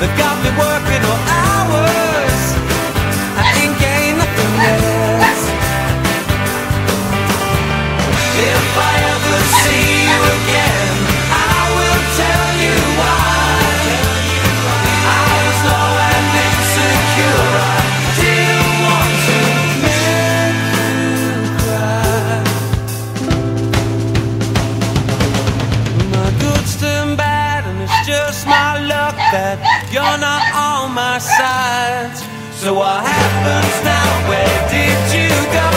They've got me working all that you're not on my side. So what happens now? Where did you go?